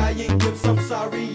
i trying gifts, I'm sorry.